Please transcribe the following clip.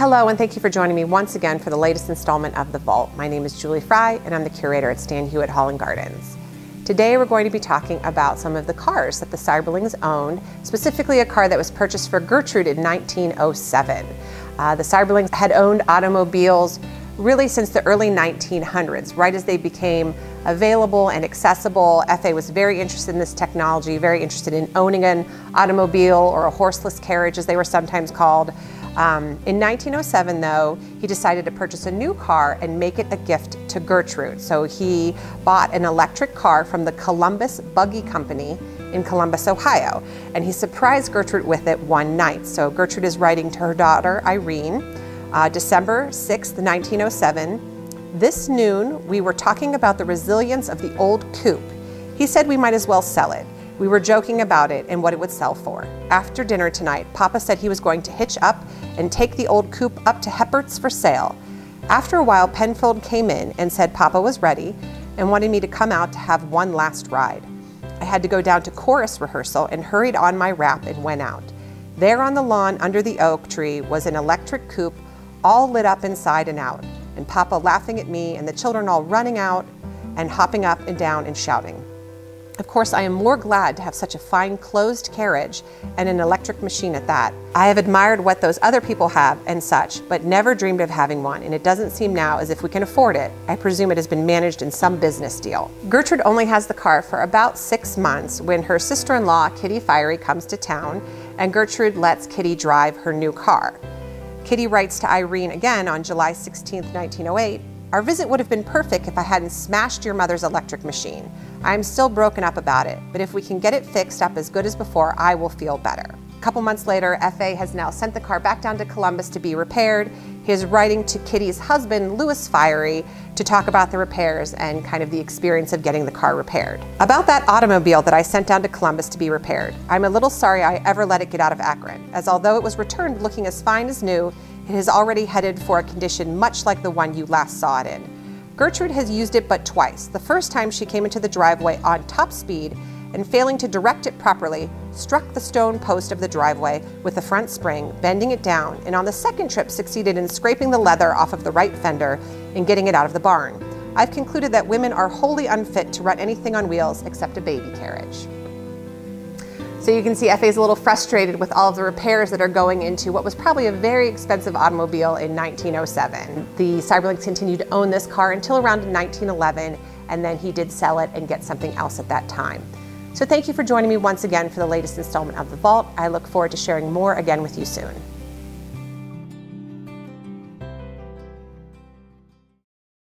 Hello, and thank you for joining me once again for the latest installment of The Vault. My name is Julie Fry, and I'm the curator at Stan Hywet Hall and Gardens. Today, we're going to be talking about some of the cars that the Seiberlings owned, specifically a car that was purchased for Gertrude in 1907. Uh, the Seiberlings had owned automobiles really since the early 1900s, right as they became available and accessible. FA was very interested in this technology, very interested in owning an automobile or a horseless carriage, as they were sometimes called. Um, in 1907, though, he decided to purchase a new car and make it a gift to Gertrude. So he bought an electric car from the Columbus Buggy Company in Columbus, Ohio, and he surprised Gertrude with it one night. So Gertrude is writing to her daughter, Irene, uh, December 6th, 1907. This noon, we were talking about the resilience of the old coupe. He said we might as well sell it. We were joking about it and what it would sell for. After dinner tonight, Papa said he was going to hitch up and take the old coupe up to Heppert's for sale. After a while, Penfold came in and said Papa was ready and wanted me to come out to have one last ride. I had to go down to chorus rehearsal and hurried on my wrap and went out. There on the lawn under the oak tree was an electric coupe all lit up inside and out, and Papa laughing at me and the children all running out and hopping up and down and shouting. Of course, I am more glad to have such a fine closed carriage and an electric machine at that. I have admired what those other people have and such, but never dreamed of having one, and it doesn't seem now as if we can afford it. I presume it has been managed in some business deal. Gertrude only has the car for about six months when her sister-in-law, Kitty Fiery, comes to town, and Gertrude lets Kitty drive her new car. Kitty writes to Irene again on July 16, 1908, our visit would have been perfect if I hadn't smashed your mother's electric machine. I am still broken up about it, but if we can get it fixed up as good as before, I will feel better. A couple months later, FA has now sent the car back down to Columbus to be repaired. He is writing to Kitty's husband, Louis Fiery, to talk about the repairs and kind of the experience of getting the car repaired. About that automobile that I sent down to Columbus to be repaired, I'm a little sorry I ever let it get out of Akron, as although it was returned looking as fine as new, it has already headed for a condition much like the one you last saw it in. Gertrude has used it but twice. The first time she came into the driveway on top speed and failing to direct it properly, struck the stone post of the driveway with the front spring, bending it down, and on the second trip succeeded in scraping the leather off of the right fender and getting it out of the barn. I've concluded that women are wholly unfit to run anything on wheels except a baby carriage. So you can see FA is a little frustrated with all of the repairs that are going into what was probably a very expensive automobile in 1907. The Seiberlings continued to own this car until around 1911, and then he did sell it and get something else at that time. So thank you for joining me once again for the latest installment of The Vault. I look forward to sharing more again with you soon.